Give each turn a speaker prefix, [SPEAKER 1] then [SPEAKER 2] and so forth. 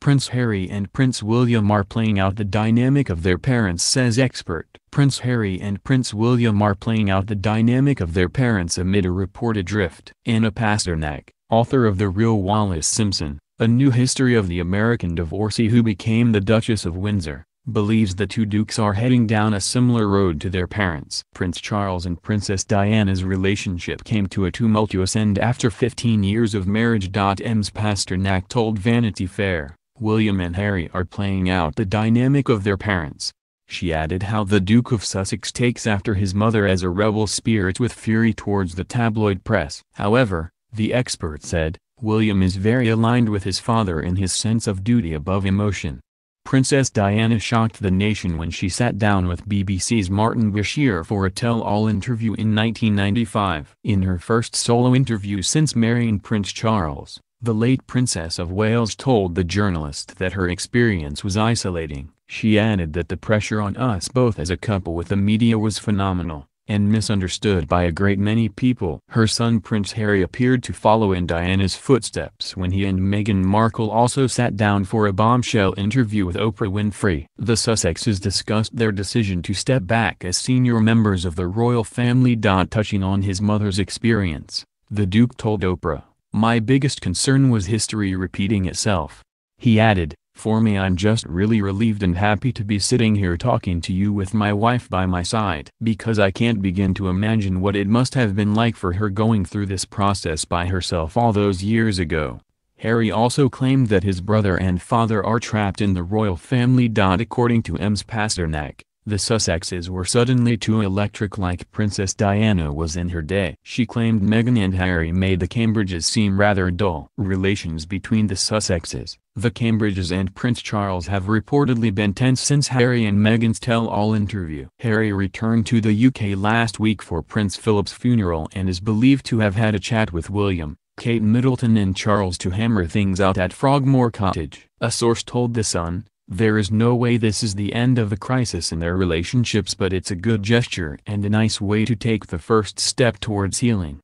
[SPEAKER 1] Prince Harry and Prince William are playing out the dynamic of their parents says expert. Prince Harry and Prince William are playing out the dynamic of their parents amid a reported rift. Anna Pasternak, author of The Real Wallis Simpson, A New History of the American Divorcee Who Became the Duchess of Windsor, believes the two dukes are heading down a similar road to their parents. Prince Charles and Princess Diana's relationship came to a tumultuous end after 15 years of marriage. Ms. Pasternak told Vanity Fair, William and Harry are playing out the dynamic of their parents. She added how the Duke of Sussex takes after his mother as a rebel spirit with fury towards the tabloid press. However, the expert said, William is very aligned with his father in his sense of duty above emotion. Princess Diana shocked the nation when she sat down with BBC's Martin Bashir for a tell-all interview in 1995. In her first solo interview since marrying Prince Charles, the late Princess of Wales told the journalist that her experience was isolating. She added that the pressure on us both as a couple with the media was phenomenal and misunderstood by a great many people. Her son Prince Harry appeared to follow in Diana's footsteps when he and Meghan Markle also sat down for a bombshell interview with Oprah Winfrey. The Sussexes discussed their decision to step back as senior members of the royal family. Touching on his mother's experience, the Duke told Oprah, My biggest concern was history repeating itself. He added, for me I'm just really relieved and happy to be sitting here talking to you with my wife by my side. Because I can't begin to imagine what it must have been like for her going through this process by herself all those years ago. Harry also claimed that his brother and father are trapped in the royal family. According to Ms. Pasternak, the Sussexes were suddenly too electric like Princess Diana was in her day. She claimed Meghan and Harry made the Cambridges seem rather dull. Relations between the Sussexes, the Cambridges and Prince Charles have reportedly been tense since Harry and Meghan's tell-all interview. Harry returned to the UK last week for Prince Philip's funeral and is believed to have had a chat with William, Kate Middleton and Charles to hammer things out at Frogmore Cottage. A source told The Sun, there is no way this is the end of a crisis in their relationships but it's a good gesture and a nice way to take the first step towards healing.